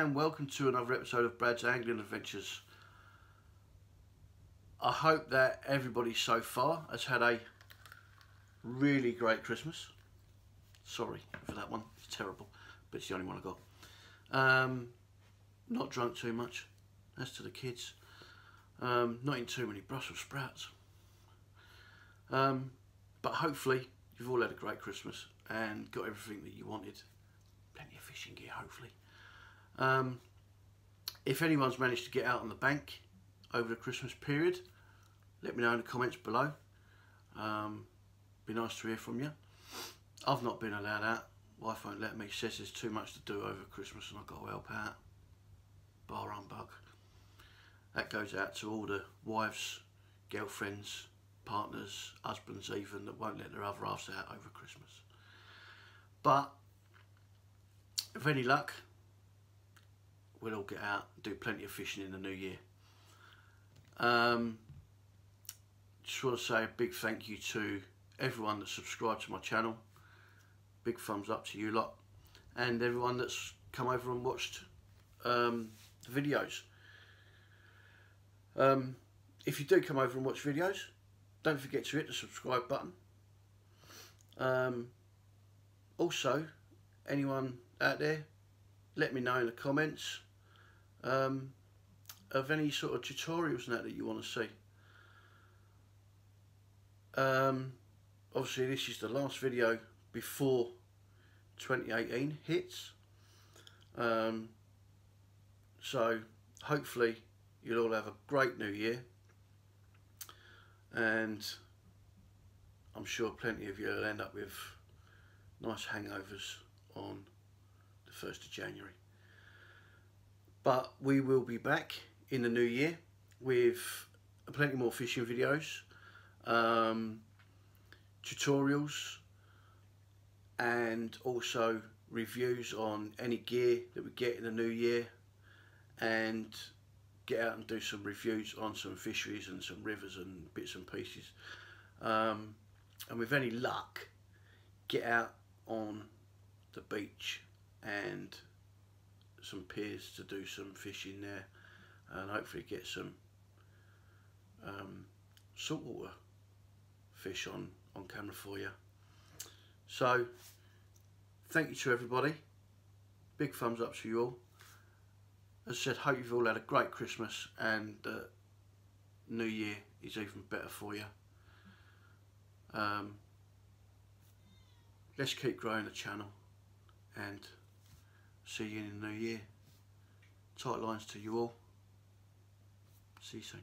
and welcome to another episode of Brad's Angling Adventures. I hope that everybody so far has had a really great Christmas. Sorry for that one, it's terrible, but it's the only one I got. Um, not drunk too much, as to the kids. Um, not eating too many Brussels sprouts. Um, but hopefully you've all had a great Christmas and got everything that you wanted. Plenty of fishing gear, hopefully. Um, if anyone's managed to get out on the bank over the Christmas period, let me know in the comments below. Um, be nice to hear from you. I've not been allowed out. Wife won't let me. Says there's too much to do over Christmas and I've got to help out. Bah humbug. That goes out to all the wives, girlfriends, partners, husbands even, that won't let their other halves out over Christmas. But, with any luck, we'll all get out and do plenty of fishing in the new year. Um, just want to say a big thank you to everyone that subscribed to my channel. Big thumbs up to you lot. And everyone that's come over and watched um, the videos. Um, if you do come over and watch videos, don't forget to hit the subscribe button. Um, also, anyone out there, let me know in the comments um, of any sort of tutorials that, that you want to see. Um, obviously this is the last video before 2018 hits. Um, so hopefully you'll all have a great new year and I'm sure plenty of you will end up with nice hangovers on the 1st of January. But we will be back in the new year with plenty more fishing videos, um, tutorials and also reviews on any gear that we get in the new year and get out and do some reviews on some fisheries and some rivers and bits and pieces. Um, and with any luck, get out on the beach and some piers to do some fishing there and hopefully get some um, saltwater fish on, on camera for you. So, thank you to everybody. Big thumbs up to you all as I said, hope you've all had a great Christmas and uh, New Year is even better for you. Um, let's keep growing the channel and see you in the new year. Tight lines to you all. See you soon.